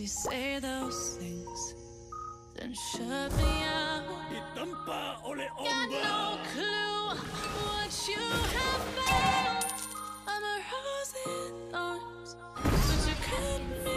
you say those things, then shut me out. Got no clue what you have found. I'm a rose in thorns, but you couldn't.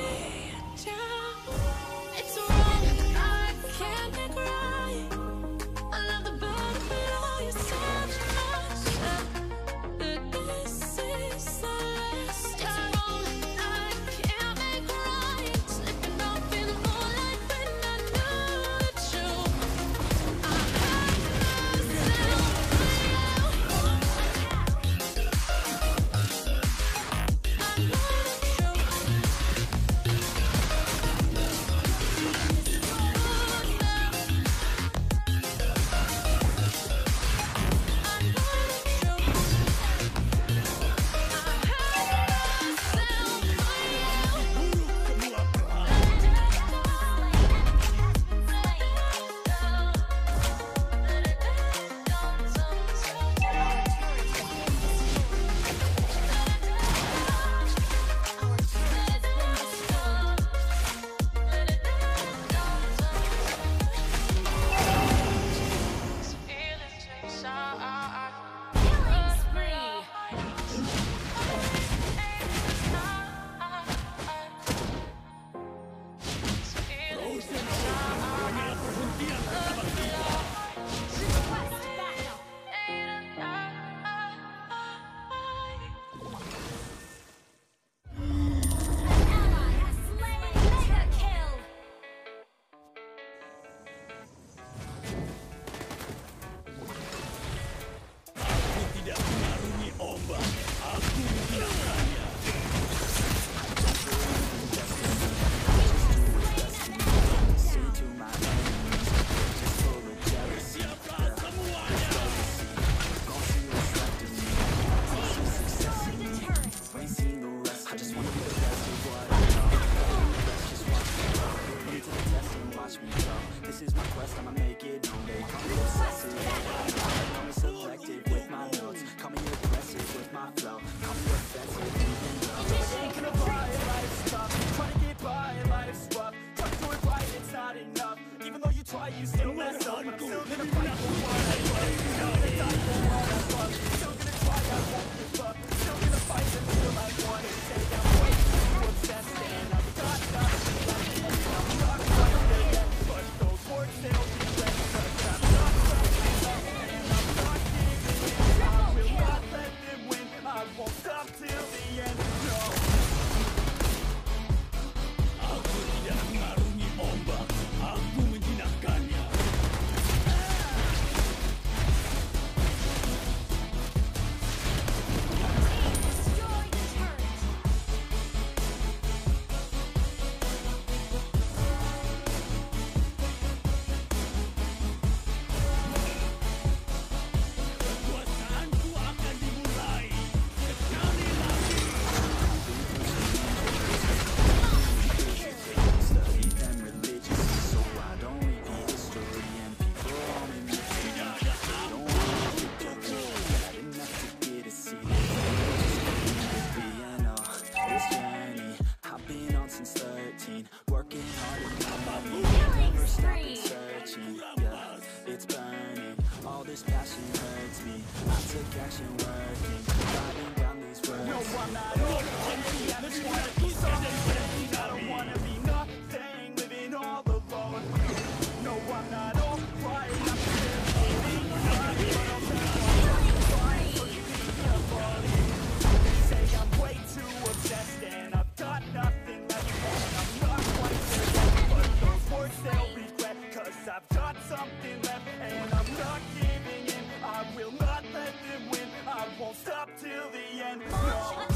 Won't stop till the end